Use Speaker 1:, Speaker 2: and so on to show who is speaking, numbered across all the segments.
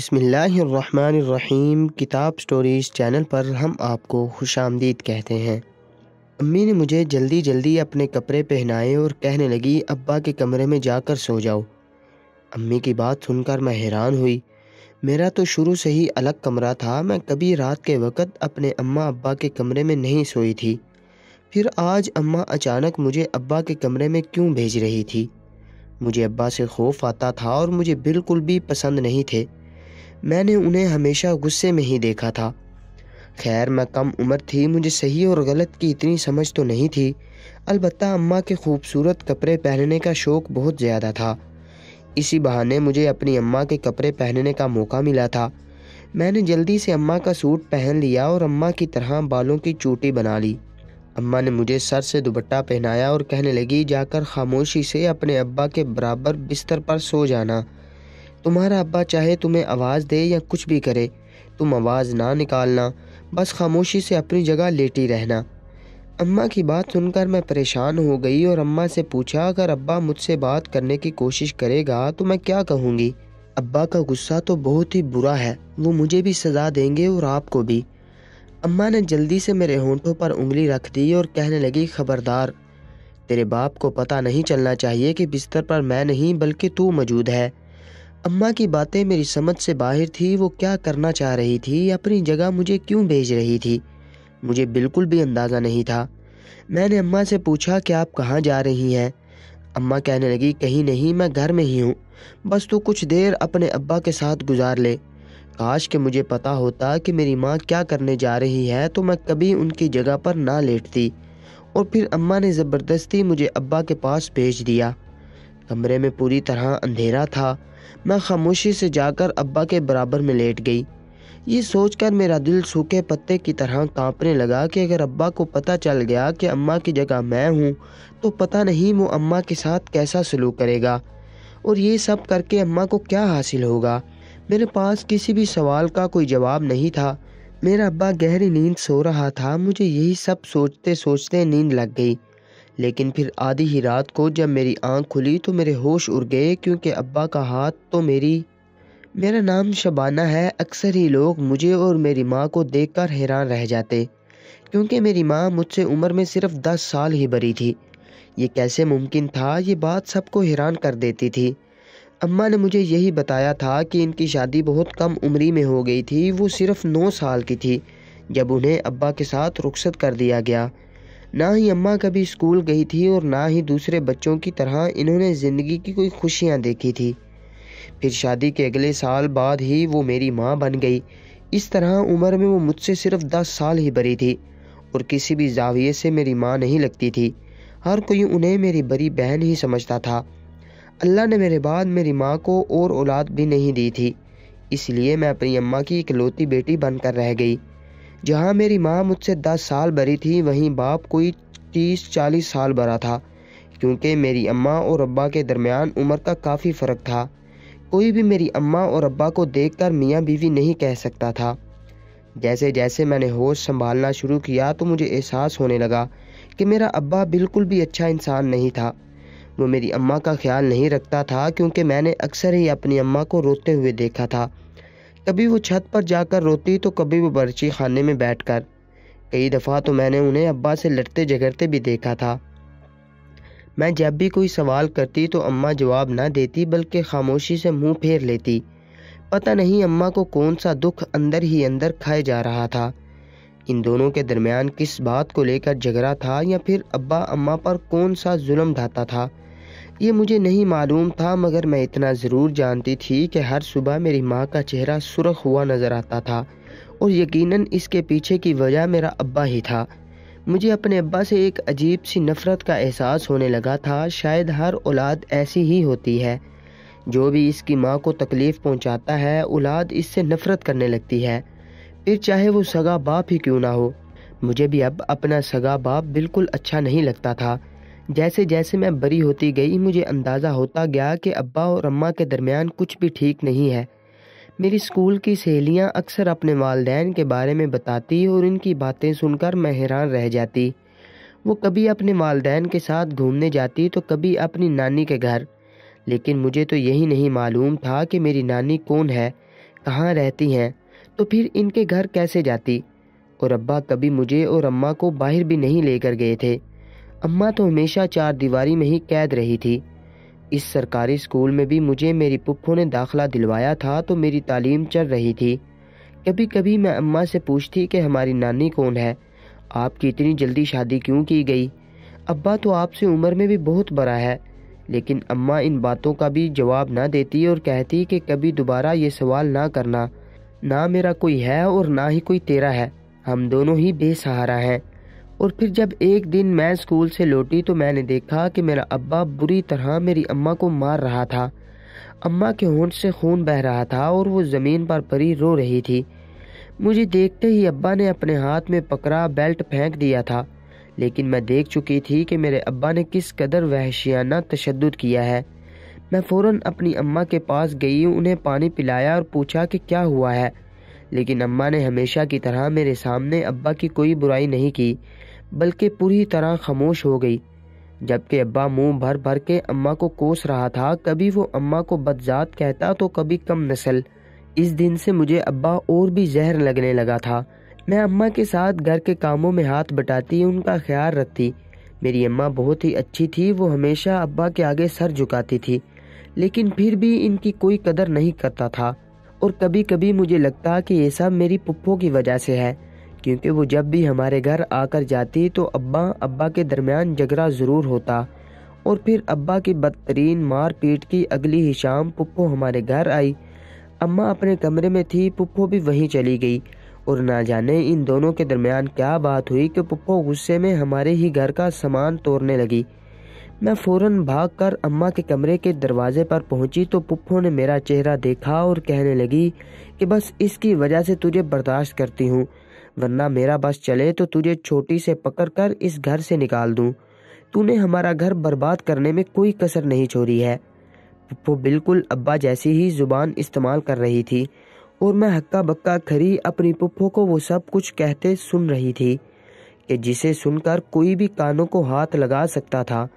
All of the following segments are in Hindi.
Speaker 1: बसमीम किताब स्टोरीज़ चैनल पर हम आपको खुश आमदीद कहते हैं। अम्मी ने मुझे जल्दी जल्दी अपने कपड़े पहनाए और कहने लगी, अब्बा के कमरे में जाकर सो जाओ। अम्मी की बात सुनकर मैं हैरान हुई। मेरा तो शुरू से ही अलग कमरा था, मैं कभी रात के वक़्त अपने अम्मा अब्बा के कमरे में नहीं सोई थी। फिर आज अम्मा अचानक मुझे अब्बा के कमरे में क्यों भेज रही थी? मुझे अब्बा से खौफ आता था और मुझे बिल्कुल भी पसंद नहीं थे। मैंने उन्हें हमेशा गुस्से में ही देखा था। खैर, मैं कम उम्र थी, मुझे सही और गलत की इतनी समझ तो नहीं थी। अलबत् अम्मा के खूबसूरत कपड़े पहनने का शौक़ बहुत ज़्यादा था। इसी बहाने मुझे अपनी अम्मा के कपड़े पहनने का मौका मिला था। मैंने जल्दी से अम्मा का सूट पहन लिया और अम्मा की तरह बालों की चोटी बना ली। अम्मा ने मुझे सर से दुपट्टा पहनाया और कहने लगी, जाकर खामोशी से अपने अब्बा के बराबर बिस्तर पर सो जाना। तुम्हारा अब्बा चाहे तुम्हें आवाज़ दे या कुछ भी करे, तुम आवाज़ ना निकालना, बस खामोशी से अपनी जगह लेटी रहना। अम्मा की बात सुनकर मैं परेशान हो गई और अम्मा से पूछा, अगर अब्बा मुझसे बात करने की कोशिश करेगा तो मैं क्या कहूँगी? अब्बा का गुस्सा तो बहुत ही बुरा है, वो मुझे भी सज़ा देंगे और आपको भी। अम्मा ने जल्दी से मेरे होंठों पर उंगली रख दी और कहने लगी, खबरदार, तेरे बाप को पता नहीं चलना चाहिए कि बिस्तर पर मैं नहीं, बल्कि तू मौजूद है। अम्मा की बातें मेरी समझ से बाहर थी, वो क्या करना चाह रही थी, अपनी जगह मुझे क्यों भेज रही थी? मुझे बिल्कुल भी अंदाज़ा नहीं था। मैंने अम्मा से पूछा कि आप कहाँ जा रही हैं? अम्मा कहने लगी, कहीं नहीं, मैं घर में ही हूँ। बस तू कुछ देर अपने अब्बा के साथ गुजार ले। काश कि मुझे पता होता कि मेरी माँ क्या करने जा रही है तो मैं कभी उनकी जगह पर ना लेटती। और फिर अम्मा ने ज़बरदस्ती मुझे अब्बा के पास भेज दिया। कमरे में पूरी तरह अंधेरा था। मैं खामोशी से जाकर अब्बा के बराबर में लेट गई। ये सोचकर मेरा दिल सूखे पत्ते की तरह कांपने लगा कि अगर अब्बा को पता चल गया कि अम्मा की जगह मैं हूँ तो पता नहीं वो अम्मा के साथ कैसा सलूक करेगा। और ये सब करके अम्मा को क्या हासिल होगा? मेरे पास किसी भी सवाल का कोई जवाब नहीं था। मेरा अब्बा गहरी नींद सो रहा था, मुझे यही सब सोचते सोचते नींद लग गई। लेकिन फिर आधी ही रात को जब मेरी आँख खुली तो मेरे होश उड़ गए, क्योंकि अब्बा का हाथ तो मेरी, मेरा नाम शबाना है। अक्सर ही लोग मुझे और मेरी माँ को देखकर हैरान रह जाते, क्योंकि मेरी माँ मुझसे उम्र में सिर्फ़ दस साल ही बड़ी थी। ये कैसे मुमकिन था? ये बात सबको हैरान कर देती थी। अम्मा ने मुझे यही बताया था कि इनकी शादी बहुत कम उम्री में हो गई थी, वो सिर्फ़ नौ साल की थी, जब उन्हें अब्बा के साथ रुखसत कर दिया गया। ना ही अम्मा कभी स्कूल गई थी और ना ही दूसरे बच्चों की तरह इन्होंने ज़िंदगी की कोई खुशियाँ देखी थी। फिर शादी के अगले साल बाद ही वो मेरी माँ बन गई। इस तरह उम्र में वो मुझसे सिर्फ़ दस साल ही बड़ी थी और किसी भी जाविये से मेरी माँ नहीं लगती थी। हर कोई उन्हें मेरी बड़ी बहन ही समझता था। अल्लाह ने मेरे बाद मेरी माँ को और औलाद भी नहीं दी थी। इसलिए मैं अपनी अम्मा की इकलौती बेटी बनकर रह गई। जहाँ मेरी माँ मुझसे दस साल बड़ी थी, वहीं बाप कोई तीस चालीस साल बड़ा था, क्योंकि मेरी अम्मा और अब्बा के दरमियान उम्र का काफ़ी फ़र्क था। कोई भी मेरी अम्मा और अब्बा को देखकर मियाँ बीवी नहीं कह सकता था। जैसे जैसे मैंने होश संभालना शुरू किया तो मुझे एहसास होने लगा कि मेरा अब्बा बिल्कुल भी अच्छा इंसान नहीं था। वो मेरी अम्मा का ख्याल नहीं रखता था, क्योंकि मैंने अक्सर ही अपनी अम्मा को रोते हुए देखा था। कभी वो छत पर जाकर रोती तो कभी वो बर्ची खाने में बैठकर। कई दफ़ा तो मैंने उन्हें अब्बा से लड़ते झगड़ते भी देखा था। मैं जब भी कोई सवाल करती तो अम्मा जवाब ना देती, बल्कि खामोशी से मुँह फेर लेती। पता नहीं अम्मा को कौन सा दुख अंदर ही अंदर खाए जा रहा था। इन दोनों के दरमियान किस बात को लेकर झगड़ा था या फिर अब्बा अम्मा पर कौन सा जुल्म ढाता था? ये मुझे नहीं मालूम था, मगर मैं इतना ज़रूर जानती थी कि हर सुबह मेरी माँ का चेहरा सुरख हुआ नज़र आता था और यकीनन इसके पीछे की वजह मेरा अब्बा ही था। मुझे अपने अब्बा से एक अजीब सी नफ़रत का एहसास होने लगा था, शायद हर औलाद ऐसी ही होती है। जो भी इसकी माँ को तकलीफ़ पहुँचाता है, औलाद इससे नफ़रत करने लगती है। फिर चाहे वो सगा बाप ही क्यों ना हो, मुझे भी अब अपना सगा बाप बिल्कुल अच्छा नहीं लगता था। जैसे जैसे मैं बड़ी होती गई, मुझे अंदाज़ा होता गया कि अब्बा और अम्मा के दरमियान कुछ भी ठीक नहीं है। मेरी स्कूल की सहेलियाँ अक्सर अपने वालदेन के बारे में बताती और इनकी बातें सुनकर मैं हैरान रह जाती। वो कभी अपने वालदेन के साथ घूमने जाती तो कभी अपनी नानी के घर। लेकिन मुझे तो यही नहीं मालूम था कि मेरी नानी कौन है, कहाँ रहती हैं तो फिर इनके घर कैसे जाती? और अब्बा कभी मुझे और अम्मा को बाहर भी नहीं लेकर गए थे। अम्मा तो हमेशा चार दीवारी में ही कैद रही थी। इस सरकारी स्कूल में भी मुझे मेरी पुप्पो ने दाखला दिलवाया था तो मेरी तालीम चल रही थी। कभी कभी मैं अम्मा से पूछती कि हमारी नानी कौन है? आपकी इतनी जल्दी शादी क्यों की गई? अब्बा तो आपसे उम्र में भी बहुत बड़ा है, लेकिन अम्मा इन बातों का भी जवाब ना देती और कहती कि कभी दोबारा ये सवाल ना करना। ना मेरा कोई है और ना ही कोई तेरा है। हम दोनों ही बेसहारा हैं। और फिर जब एक दिन मैं स्कूल से लौटी तो मैंने देखा कि मेरा अब्बा बुरी तरह मेरी अम्मा को मार रहा था। अम्मा के होंठ से खून बह रहा था और वो ज़मीन पर परी रो रही थी। मुझे देखते ही अब्बा ने अपने हाथ में पकड़ा, बेल्ट फेंक दिया था। लेकिन मैं देख चुकी थी कि मेरे अब्बा ने किस कदर वहशियाना तशद किया है। मैं फ़ौरन अपनी अम्मा के पास गई, उन्हें पानी पिलाया और पूछा कि क्या हुआ है। लेकिन अम्मा ने हमेशा की तरह मेरे सामने अब्बा की कोई बुराई नहीं की। बल्कि पूरी तरह खामोश हो गई। जबकि अब्बा मुँह भर भर के अम्मा को कोस रहा था, कभी वो अम्मा को बदजात कहता तो कभी कम नस्ल। इस दिन से मुझे अब्बा और भी जहर लगने लगा था। मैं अम्मा के साथ घर के कामों में हाथ बटाती, उनका ख्याल रखती। मेरी अम्मा बहुत ही अच्छी थी, वो हमेशा अब्बा के आगे सर झुकाती थी। लेकिन फिर भी इनकी कोई कदर नहीं करता था। और कभी कभी मुझे लगता कि ये सब मेरी पुप्पो की वजह से है। क्योंकि वो जब भी हमारे घर आकर जाती तो अब्बा अब्बा के दरमियान झगड़ा ज़रूर होता। और फिर अब्बा की बदतरीन मार पीट की अगली ही शाम पुप्पो हमारे घर आई। अम्मा अपने कमरे में थी, पुप्पो भी वहीं चली गई। और ना जाने इन दोनों के दरमियान क्या बात हुई कि पुप्पो गुस्से में हमारे ही घर का सामान तोड़ने लगी। मैं फ़ौरन भागकर अम्मा के कमरे के दरवाजे पर पहुँची तो पुप्पो ने मेरा चेहरा देखा और कहने लगी कि बस इसकी वजह से तुझे बर्दाश्त करती हूँ। वरना मेरा बस चले तो तुझे छोटी से पकड़कर इस घर से निकाल दूँ। तूने हमारा घर बर्बाद करने में कोई कसर नहीं छोड़ी है। पुप्पो बिल्कुल अब्बा जैसी ही ज़ुबान इस्तेमाल कर रही थी और मैं हक्का बक्का खरी अपनी पुप्पो को वो सब कुछ कहते सुन रही थी कि जिसे सुनकर कोई भी कानों को हाथ लगा सकता था।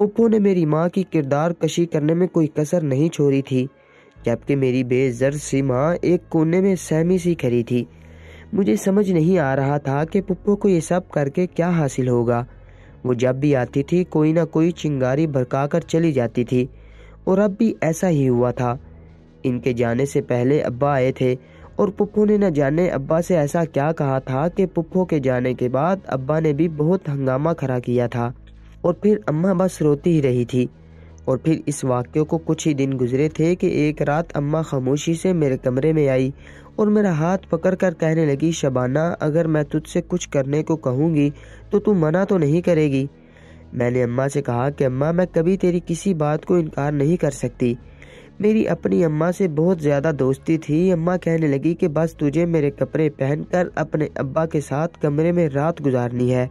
Speaker 1: पुप्पो ने मेरी माँ की किरदार कशी करने में कोई कसर नहीं छोड़ी थी, जबकि मेरी बेजर सी माँ एक कोने में सहमी सी खड़ी थी। मुझे समझ नहीं आ रहा था कि पुप्पो को ये सब करके क्या हासिल होगा। वो जब भी आती थी, कोई ना कोई चिंगारी भड़काकर चली जाती थी, और अब भी ऐसा ही हुआ था। इनके जाने से पहले अब्बा आए थे, और पुप्पो ने न जाने अब्बा से ऐसा क्या कहा था कि पुप्पो के जाने के बाद अब्बा ने भी बहुत हंगामा खड़ा किया था, और फिर अम्मा बस रोती ही रही थी। और फिर इस वाक्य को कुछ ही दिन गुजरे थे कि एक रात अम्मा खामोशी से मेरे कमरे में आई और मेरा हाथ पकड़कर कहने लगी, शबाना, अगर मैं तुझसे कुछ करने को कहूँगी तो तू मना तो नहीं करेगी। मैंने अम्मा से कहा कि अम्मा, मैं कभी तेरी किसी बात को इनकार नहीं कर सकती। मेरी अपनी अम्मा से बहुत ज़्यादा दोस्ती थी। अम्मा कहने लगी कि बस तुझे मेरे कपड़े पहनकर अपने अब्बा के साथ कमरे में रात गुजारनी है।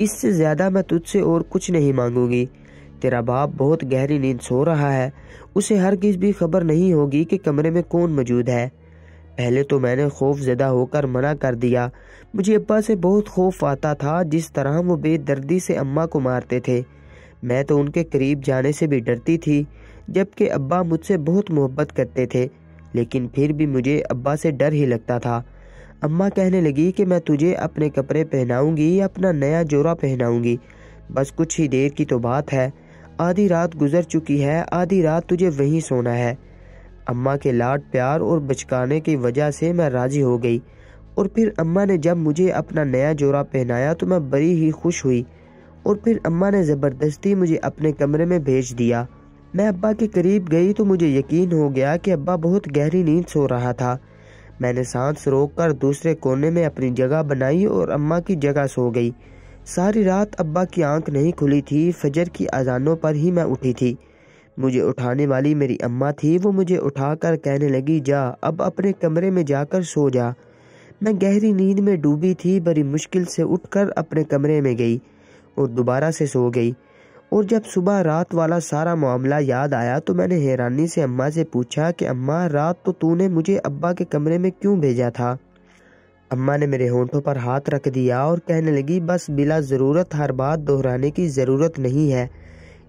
Speaker 1: इससे ज़्यादा मैं तुझसे और कुछ नहीं मांगूँगी। तेरा बाप बहुत गहरी नींद सो रहा है। उसे हर किस भी खबर नहीं होगी कि कमरे में कौन मौजूद है। पहले तो मैंने खौफ ज़्यादा होकर मना कर दिया। मुझे अब्बा से बहुत खौफ आता था जिस तरह वो बेदर्दी से अम्मा को मारते थे। मैं तो उनके करीब जाने से भी डरती थी, जबकि अब्बा मुझसे बहुत मोहब्बत करते थे, लेकिन फिर भी मुझे अब्बा से डर ही लगता था। अम्मा कहने लगी कि मैं तुझे अपने कपड़े पहनाऊँगी अपना नया जोरा पहनाऊँगी। बस कुछ ही देर की तो बात है। आधी रात गुजर चुकी है, आधी रात तुझे वहीं सोना है। अम्मा के लाड प्यार और बचकाने की वजह से मैं राज़ी हो गई। और फिर अम्मा ने जब मुझे अपना नया जोरा पहनाया तो मैं बड़ी ही खुश हुई। और फिर अम्मा ने ज़बरदस्ती मुझे अपने कमरे में भेज दिया। मैं अब्बा के करीब गई तो मुझे यकीन हो गया कि अब्बा बहुत गहरी नींद सो रहा था। मैंने सांस रोककर दूसरे कोने में अपनी जगह बनाई और अम्मा की जगह सो गई। सारी रात अब्बा की आँख नहीं खुली थी, फजर की अजानों पर ही मैं उठी थी। मुझे उठाने वाली मेरी अम्मा थी, वो मुझे उठाकर कहने लगी, जा, अब अपने कमरे में जाकर सो जा। मैं गहरी नींद में डूबी थी, बड़ी मुश्किल से उठकर अपने कमरे में गई और दोबारा से सो गई। और जब सुबह रात वाला सारा मामला याद आया तो मैंने हैरानी से अम्मा से पूछा कि, अम्मा, रात तो तूने मुझे अब्बा के कमरे में क्यों भेजा था? अम्मा ने मेरे होंठों पर हाथ रख दिया और कहने लगी, बस बिला ज़रूरत, हर बात दोहराने की ज़रूरत नहीं है।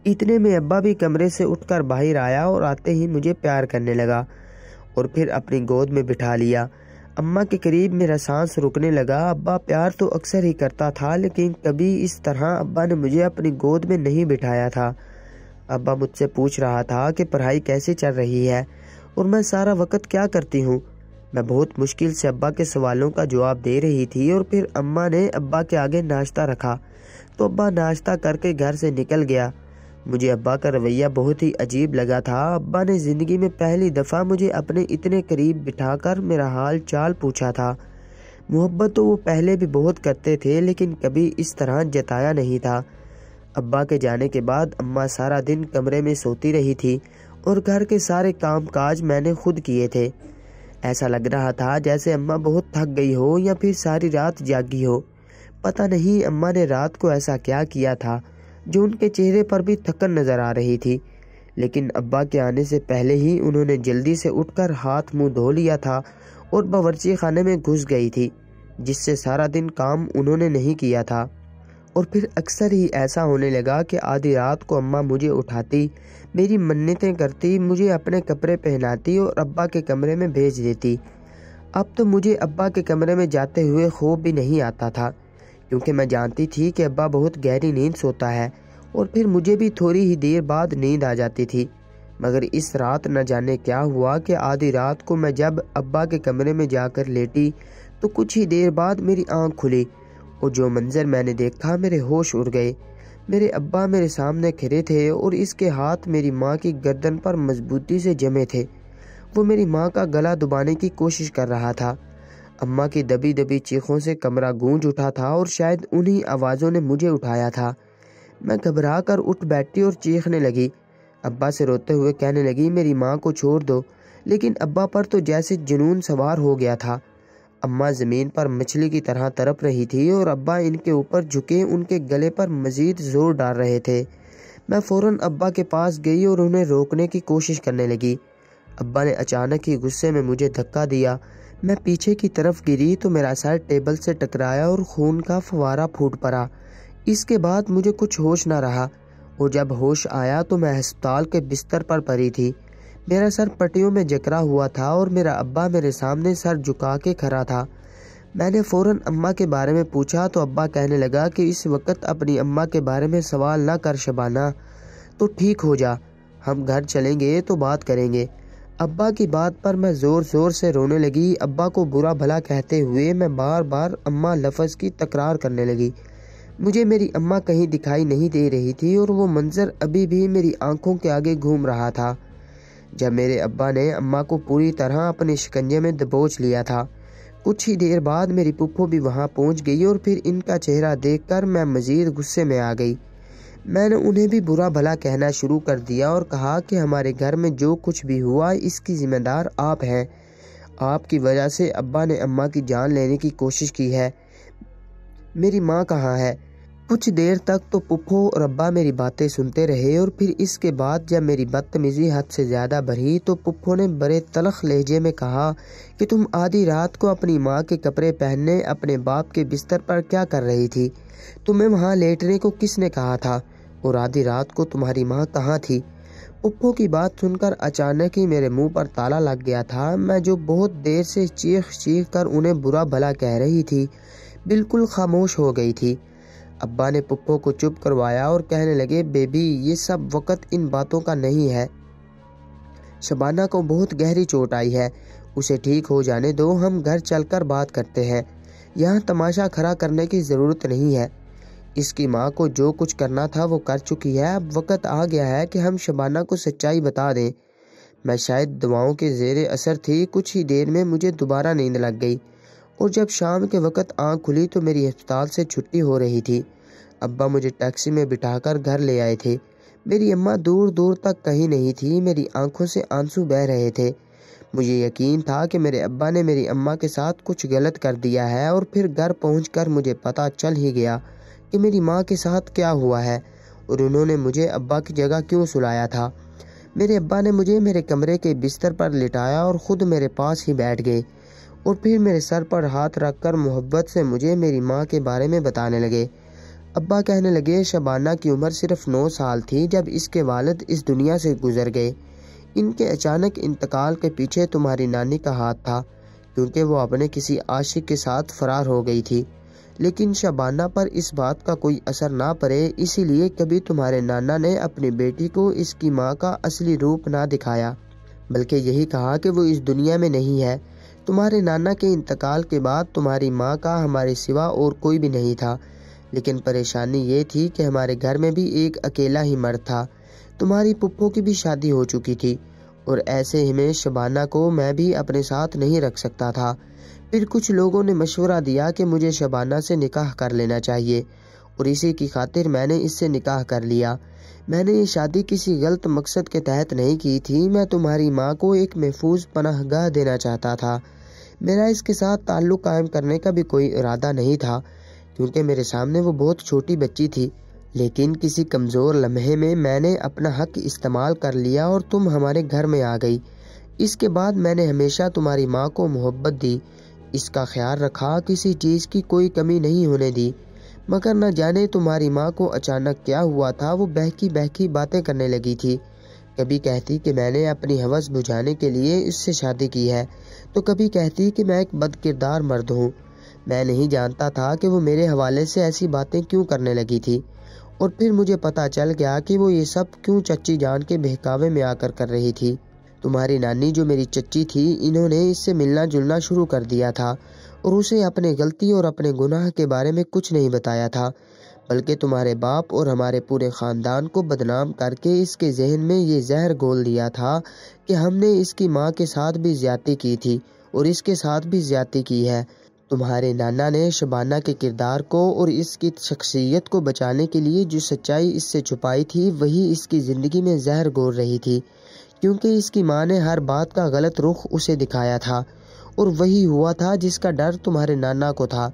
Speaker 1: इतने में अब्बा भी कमरे से उठकर बाहर आया और आते ही मुझे प्यार करने लगा और फिर अपनी गोद में बिठा लिया। अम्मा के करीब मेरा सांस रुकने लगा। अब्बा प्यार तो अक्सर ही करता था, लेकिन कभी इस तरह अब्बा ने मुझे अपनी गोद में नहीं बिठाया था। अब्बा मुझसे पूछ रहा था कि पढ़ाई कैसे चल रही है और मैं सारा वक्त क्या करती हूँ। मैं बहुत मुश्किल से अब्बा के सवालों का जवाब दे रही थी और फिर अम्मा ने अब्बा के आगे नाश्ता रखा। तो अब्बा नाश्ता करके घर से निकल गया। मुझे अब्बा का रवैया बहुत ही अजीब लगा था। अब्बा ने ज़िंदगी में पहली दफ़ा मुझे अपने इतने करीब बिठाकर मेरा हाल चाल पूछा था। मोहब्बत तो वो पहले भी बहुत करते थे, लेकिन कभी इस तरह जताया नहीं था। अब्बा के जाने के बाद अम्मा सारा दिन कमरे में सोती रही थी और घर के सारे काम काज मैंने खुद किए थे। ऐसा लग रहा था जैसे अम्मा बहुत थक गई हो या फिर सारी रात जागी हो। पता नहीं अम्मा ने रात को ऐसा क्या किया था। जो उनके चेहरे पर भी थकन नज़र आ रही थी। लेकिन अब्बा के आने से पहले ही उन्होंने जल्दी से उठकर हाथ मुँह धो लिया था और बावर्ची खाने में घुस गई थी, जिससे सारा दिन काम उन्होंने नहीं किया था। और फिर अक्सर ही ऐसा होने लगा कि आधी रात को अम्मा मुझे उठाती, मेरी मन्नतें करती, मुझे अपने कपड़े पहनाती और अब्बा के कमरे में भेज देती। अब तो मुझे अब्बा के कमरे में जाते हुए खूब भी नहीं आता था। क्योंकि मैं जानती थी कि अब्बा बहुत गहरी नींद सोता है और फिर मुझे भी थोड़ी ही देर बाद नींद आ जाती थी। मगर इस रात न जाने क्या हुआ कि आधी रात को मैं जब अब्बा के कमरे में जाकर लेटी तो कुछ ही देर बाद मेरी आँख खुली और जो मंजर मैंने देखा, मेरे होश उड़ गए। मेरे अब्बा मेरे सामने खड़े थे और इसके हाथ मेरी माँ की गर्दन पर मजबूती से जमे थे। वो मेरी माँ का गला दबाने की कोशिश कर रहा था। अम्मा की दबी दबी चीखों से कमरा गूंज उठा था और शायद उन्हीं आवाज़ों ने मुझे उठाया था। मैं घबरा कर उठ बैठी और चीखने लगी। अब्बा से रोते हुए कहने लगी, मेरी माँ को छोड़ दो। लेकिन अब्बा पर तो जैसे जुनून सवार हो गया था। अम्मा ज़मीन पर मछली की तरह तरप रही थी और अब्बा इनके ऊपर झुके उनके गले पर मज़ीद ज़ोर डाल रहे थे। मैं फ़ौरन अब्बा के पास गई और उन्हें रोकने की कोशिश करने लगी। अब्बा ने अचानक ही गुस्से में मुझे धक्का दिया। मैं पीछे की तरफ़ गिरी तो मेरा सर टेबल से टकराया और खून का फवारा फूट पड़ा। इसके बाद मुझे कुछ होश ना रहा और जब होश आया तो मैं अस्पताल के बिस्तर पर पड़ी थी। मेरा सर पट्टियों में जकरा हुआ था और मेरा अब्बा मेरे सामने सर झुका के खड़ा था। मैंने फ़ौरन अम्मा के बारे में पूछा तो अब्बा कहने लगा कि इस वक्त अपनी अम्मा के बारे में सवाल ना कर शबाना तो ठीक हो जा, हम घर चलेंगे तो बात करेंगे। अब्बा की बात पर मैं ज़ोर ज़ोर से रोने लगी। अब्बा को बुरा भला कहते हुए मैं बार बार अम्मा लफज की तकरार करने लगी। मुझे मेरी अम्मा कहीं दिखाई नहीं दे रही थी और वो मंज़र अभी भी मेरी आँखों के आगे घूम रहा था। जब मेरे अब्बा ने अम्मा को पूरी तरह अपने शिकंजे में दबोच लिया था, कुछ ही देर बाद मेरी पुप्पो भी वहाँ पहुँच गई और फिर इनका चेहरा देखकर मैं मज़ीद गुस्से में आ गई। मैंने उन्हें भी बुरा भला कहना शुरू कर दिया और कहा कि हमारे घर में जो कुछ भी हुआ, इसकी जिम्मेदार आप हैं। आपकी वजह से अब्बा ने अम्मा की जान लेने की कोशिश की है। मेरी माँ कहाँ है? कुछ देर तक तो पुप्पो और अब्बा मेरी बातें सुनते रहे और फिर इसके बाद जब मेरी बदतमीजी हद से ज़्यादा बढ़ी तो पुप्पो ने बड़े तलख लहजे में कहा कि तुम आधी रात को अपनी माँ के कपड़े पहनने, अपने बाप के बिस्तर पर क्या कर रही थी? तुम्हें वहाँ लेटने को किसने कहा था? और आधी रात को तुम्हारी माँ कहाँ थी? पुप्पो की बात सुनकर अचानक ही मेरे मुँह पर ताला लग गया था। मैं जो बहुत देर से चीख चीख कर उन्हें बुरा भला कह रही थी, बिल्कुल खामोश हो गई थी। अब्बा ने पुप्पो को चुप करवाया और कहने लगे, बेबी, ये सब वक़्त इन बातों का नहीं है। शबाना को बहुत गहरी चोट आई है। उसे ठीक हो जाने दो, हम घर चलकर बात करते हैं। यहाँ तमाशा खड़ा करने की ज़रूरत नहीं है। इसकी माँ को जो कुछ करना था, वो कर चुकी है। अब वक़्त आ गया है कि हम शबाना को सच्चाई बता दें। मैं शायद दवाओं के जेर असर थी। कुछ ही देर में मुझे दोबारा नींद लग गई। और जब शाम के वक़्त आँख खुली तो मेरी अस्पताल से छुट्टी हो रही थी। अब्बा मुझे टैक्सी में बिठाकर घर ले आए थे। मेरी अम्मा दूर दूर तक कहीं नहीं थी, मेरी आँखों से आँसू बह रहे थे। मुझे यकीन था कि मेरे अब्बा ने मेरी अम्मा के साथ कुछ गलत कर दिया है और फिर घर पहुंचकर मुझे पता चल ही गया कि मेरी माँ के साथ क्या हुआ है और उन्होंने मुझे अब्बा की जगह क्यों सुलाया था। मेरे अब्बा ने मुझे मेरे कमरे के बिस्तर पर लिटाया और ख़ुद मेरे पास ही बैठ गए। और फिर मेरे सर पर हाथ रखकर मोहब्बत से मुझे मेरी माँ के बारे में बताने लगे। अब्बा कहने लगे, शबाना की उम्र सिर्फ़ नौ साल थी जब इसके वालद इस दुनिया से गुजर गए। इनके अचानक इंतकाल के पीछे तुम्हारी नानी का हाथ था, क्योंकि वो अपने किसी आशिक के साथ फरार हो गई थी। लेकिन शबाना पर इस बात का कोई असर ना पड़े, इसीलिए कभी तुम्हारे नाना ने अपनी बेटी को इसकी माँ का असली रूप ना दिखाया, बल्कि यही कहा कि वो इस दुनिया में नहीं है। तुम्हारे नाना के इंतकाल के बाद तुम्हारी माँ का हमारे सिवा और कोई भी नहीं था। लेकिन परेशानी ये थी कि हमारे घर में भी एक अकेला ही मर्द था। तुम्हारी पुप्पो की भी शादी हो चुकी थी और ऐसे ही में शबाना को मैं भी अपने साथ नहीं रख सकता था। फिर कुछ लोगों ने मशवरा दिया कि मुझे शबाना से निकाह कर लेना चाहिए। इसी की खातिर मैंने इससे निकाह कर लिया। मैंने ये शादी किसी गलत मकसद के तहत नहीं की थी। मैं तुम्हारी माँ को एक महफूज पनाहगाह देना चाहता था। मेरा इसके साथ ताल्लुक़ कायम करने का भी कोई इरादा नहीं था, क्योंकि मेरे सामने वो बहुत छोटी बच्ची थी। लेकिन किसी कमज़ोर लम्हे में मैंने अपना हक इस्तेमाल कर लिया और तुम हमारे घर में आ गई। इसके बाद मैंने हमेशा तुम्हारी माँ को मोहब्बत दी। इसका ख्याल रखा, किसी चीज़ की कोई कमी नहीं होने दी। मगर न जाने तुम्हारी माँ को अचानक क्या हुआ था, वो बहकी बहकी बातें करने लगी थी। कभी कहती कि मैंने अपनी हवस बुझाने के लिए इससे शादी की है तो कभी कहती कि मैं एक बद किरदार मर्द हूँ। मैं नहीं जानता था कि वो मेरे हवाले से ऐसी बातें क्यों करने लगी थी, और फिर मुझे पता चल गया कि वो ये सब क्यों चच्ची जान के बहकावे में आकर कर रही थी। तुम्हारी नानी जो मेरी चच्ची थी, इन्होंने इससे मिलना जुलना शुरू कर दिया था, और उसे अपने गलती और अपने गुनाह के बारे में कुछ नहीं बताया था, बल्कि तुम्हारे बाप और हमारे पूरे ख़ानदान को बदनाम करके इसके जहन में ये जहर गोल दिया था कि हमने इसकी माँ के साथ भी ज़्यादती की थी, और इसके साथ भी ज़्यादती की है। तुम्हारे नाना ने शबाना के किरदार को और इसकी शख्सियत को बचाने के लिए जो सच्चाई इससे छुपाई थी, वही इसकी ज़िंदगी में जहर गोल रही थी। क्योंकि इसकी माँ ने हर बात का गलत रुख उसे दिखाया था, और वही हुआ था जिसका डर तुम्हारे नाना को था।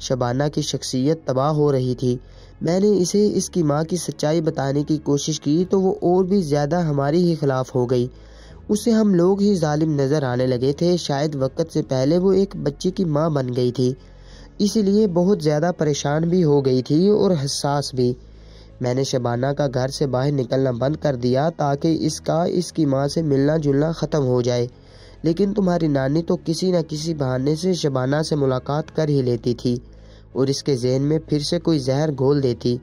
Speaker 1: शबाना की शख्सियत तबाह हो रही थी। मैंने इसे इसकी माँ की सच्चाई बताने की कोशिश की तो वो और भी ज़्यादा हमारी ही खिलाफ हो गई। उसे हम लोग ही जालिम नज़र आने लगे थे। शायद वक्त से पहले वो एक बच्चे की माँ बन गई थी। इसीलिए बहुत ज़्यादा परेशान भी हो गई थी और हसास भी। मैंने शबाना का घर से बाहर निकलना बंद कर दिया ताकि इसका, इसकी माँ से मिलना जुलना ख़त्म हो जाए। लेकिन तुम्हारी नानी तो किसी न किसी बहाने से शबाना से मुलाकात कर ही लेती थी और इसके जहन में फिर से कोई जहर घोल देती।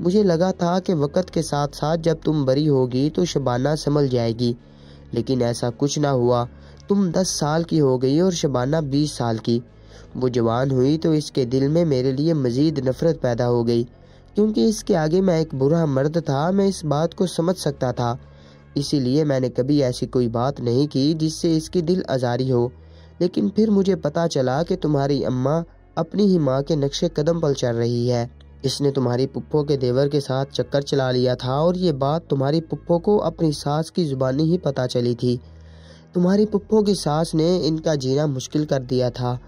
Speaker 1: मुझे लगा था कि वक़्त के साथ साथ जब तुम बरी होगी तो शबाना संभल जाएगी, लेकिन ऐसा कुछ ना हुआ। तुम दस साल की हो गई और शबाना बीस साल की। वो जवान हुई तो इसके दिल में मेरे लिए मज़ीद नफ़रत पैदा हो गई। क्योंकि इसके आगे मैं एक बुरा मर्द था, मैं इस बात को समझ सकता था। इसीलिए मैंने कभी ऐसी कोई बात नहीं की जिससे इसकी दिल आज़ारी हो। लेकिन फिर मुझे पता चला कि तुम्हारी अम्मा अपनी ही माँ के नक्शे कदम पर चल रही है। इसने तुम्हारी पुप्पो के देवर के साथ चक्कर चला लिया था और ये बात तुम्हारी पुप्पो को अपनी सास की ज़ुबानी ही पता चली थी। तुम्हारी पुप्पो की सास ने इनका जीना मुश्किल कर दिया था।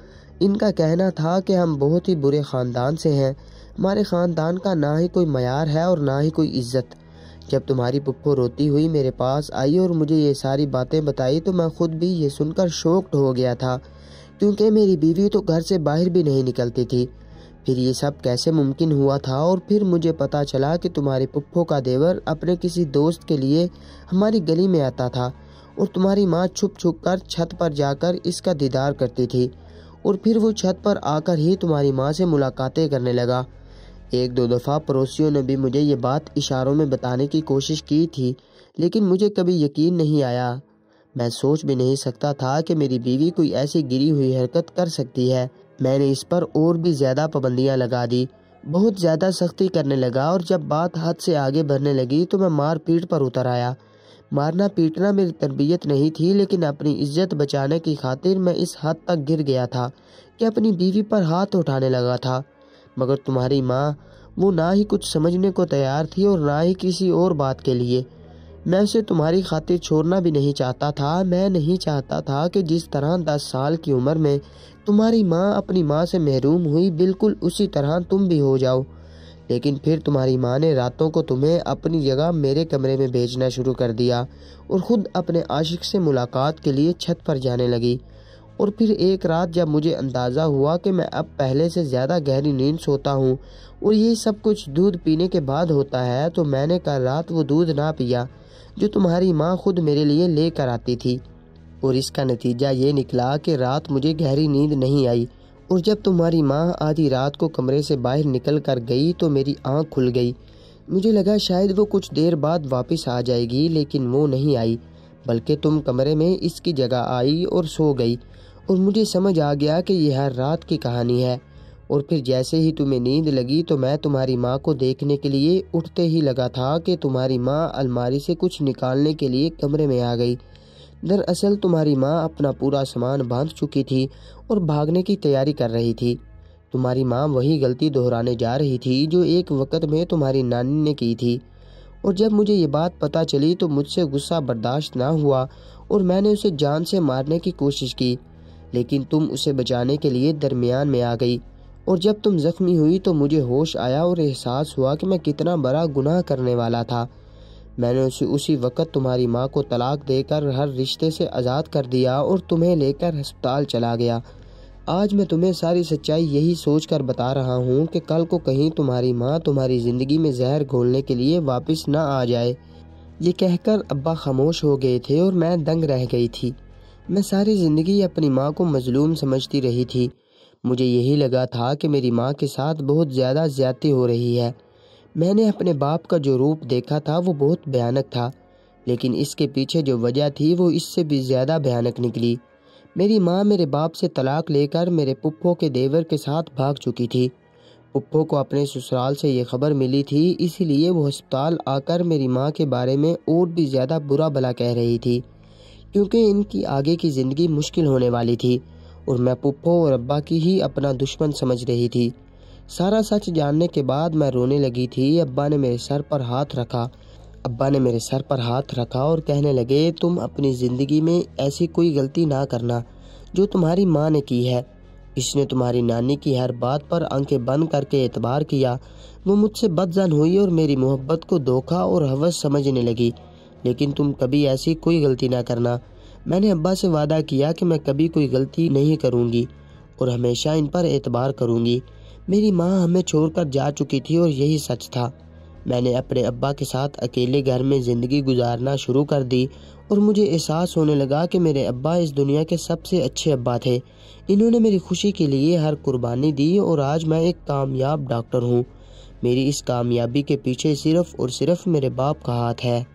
Speaker 1: इनका कहना था कि हम बहुत ही बुरे ख़ानदान से हैं। हमारे ख़ानदान का ना ही कोई मैार है और ना ही कोई इज़्ज़त। जब तुम्हारी पप्पो रोती हुई मेरे पास आई और मुझे ये सारी बातें बताई तो मैं खुद भी ये सुनकर शोक्ड हो गया था, क्योंकि मेरी बीवी तो घर से बाहर भी नहीं निकलती थी। फिर ये सब कैसे मुमकिन हुआ था और फिर मुझे पता चला कि तुम्हारे पुप्पो का देवर अपने किसी दोस्त के लिए हमारी गली में आता था और तुम्हारी माँ छुप छुप कर छत पर जाकर इसका दीदार करती थी और फिर वो छत पर आकर ही तुम्हारी माँ से मुलाकातें करने लगा। एक दो दफ़ा पड़ोसियों ने भी मुझे ये बात इशारों में बताने की कोशिश की थी, लेकिन मुझे कभी यकीन नहीं आया। मैं सोच भी नहीं सकता था कि मेरी बीवी कोई ऐसी गिरी हुई हरकत कर सकती है। मैंने इस पर और भी ज़्यादा पाबंदियाँ लगा दी। बहुत ज़्यादा सख्ती करने लगा और जब बात हद से आगे बढ़ने लगी तो मैं मार पीट पर उतर आया। मारना पीटना मेरी तरबियत नहीं थी, लेकिन अपनी इज़्ज़त बचाने की खातिर मैं इस हद तक गिर गया था कि अपनी बीवी पर हाथ उठाने लगा था। मगर तुम्हारी माँ वो ना ही कुछ समझने को तैयार थी और ना ही किसी और बात के लिए। मैं उसे तुम्हारी खातिर छोड़ना भी नहीं चाहता था। मैं नहीं चाहता था कि जिस तरह दस साल की उम्र में तुम्हारी माँ अपनी माँ से महरूम हुई, बिल्कुल उसी तरह तुम भी हो जाओ। लेकिन फिर तुम्हारी माँ ने रातों को तुम्हें अपनी जगह मेरे कमरे में भेजना शुरू कर दिया और ख़ुद अपने आशिक से मुलाकात के लिए छत पर जाने लगी। और फिर एक रात जब मुझे अंदाज़ा हुआ कि मैं अब पहले से ज़्यादा गहरी नींद सोता हूँ और ये सब कुछ दूध पीने के बाद होता है तो मैंने कल रात वो दूध ना पिया, जो तुम्हारी माँ खुद मेरे लिए लेकर आती थी। और इसका नतीजा ये निकला कि रात मुझे गहरी नींद नहीं आई, और जब तुम्हारी माँ आधी रात को कमरे से बाहर निकल कर गई तो मेरी आँख खुल गई। मुझे लगा शायद वो कुछ देर बाद वापस आ जाएगी, लेकिन वो नहीं आई, बल्कि तुम कमरे में इसकी जगह आई और सो गई। और मुझे समझ आ गया कि यह हर रात की कहानी है। और फिर जैसे ही तुम्हें नींद लगी तो मैं तुम्हारी माँ को देखने के लिए उठते ही लगा था कि तुम्हारी माँ अलमारी से कुछ निकालने के लिए कमरे में आ गई। दरअसल तुम्हारी माँ अपना पूरा सामान बाँध चुकी थी और भागने की तैयारी कर रही थी। तुम्हारी माँ वही गलती दोहराने जा रही थी जो एक वक्त में तुम्हारी नानी ने की थी। और जब मुझे ये बात पता चली तो मुझसे गुस्सा बर्दाश्त ना हुआ और मैंने उसे जान से मारने की कोशिश की। लेकिन तुम उसे बचाने के लिए दरमियान में आ गई। और जब तुम जख्मी हुई तो मुझे होश आया और एहसास हुआ कि मैं कितना बड़ा गुनाह करने वाला था। मैंने उसे उसी वक्त तुम्हारी माँ को तलाक देकर हर रिश्ते से आज़ाद कर दिया और तुम्हें लेकर अस्पताल चला गया। आज मैं तुम्हें सारी सच्चाई यही सोच कर बता रहा हूँ कि कल को कहीं तुम्हारी माँ तुम्हारी ज़िंदगी में जहर घोलने के लिए वापस न आ जाए। ये कहकर अब्बा खामोश हो गए थे और मैं दंग रह गई थी। मैं सारी ज़िंदगी अपनी माँ को मजलूम समझती रही थी। मुझे यही लगा था कि मेरी माँ के साथ बहुत ज़्यादा ज्यादती हो रही है। मैंने अपने बाप का जो रूप देखा था, वो बहुत भयानक था। लेकिन इसके पीछे जो वजह थी, वो इससे भी ज़्यादा भयानक निकली। मेरी माँ मेरे बाप से तलाक लेकर मेरे पुप्पो के देवर के साथ भाग चुकी थी। पुप्पो को अपने ससुराल से ये खबर मिली थी, इसीलिए वो अस्पताल आकर मेरी माँ के बारे में और भी ज़्यादा बुरा भला कह रही थी। क्योंकि इनकी आगे की ज़िंदगी मुश्किल होने वाली थी और मैं पुप्पो और अब्बा की ही अपना दुश्मन समझ रही थी। सारा सच जानने के बाद मैं रोने लगी थी। अब्बा ने मेरे सर पर हाथ रखा। अब्बा ने मेरे सर पर हाथ रखा और कहने लगे, तुम अपनी ज़िंदगी में ऐसी कोई गलती ना करना जो तुम्हारी माँ ने की है। इसने तुम्हारी नानी की हर बात पर आँखें बंद करके एतबार किया। वो मुझसे बदजन हुई और मेरी मोहब्बत को धोखा और हवस समझने लगी। लेकिन तुम कभी ऐसी कोई गलती ना करना। मैंने अब्बा से वादा किया कि मैं कभी कोई गलती नहीं करूँगी और हमेशा इन पर एतबार करूँगी। मेरी माँ हमें छोड़कर जा चुकी थी और यही सच था। मैंने अपने अब्बा के साथ अकेले घर में ज़िंदगी गुजारना शुरू कर दी और मुझे एहसास होने लगा कि मेरे अब्बा इस दुनिया के सबसे अच्छे अब्बा थे। इन्होंने मेरी खुशी के लिए हर कुर्बानी दी और आज मैं एक कामयाब डॉक्टर हूँ। मेरी इस कामयाबी के पीछे सिर्फ़ और सिर्फ़ मेरे बाप का हाथ है।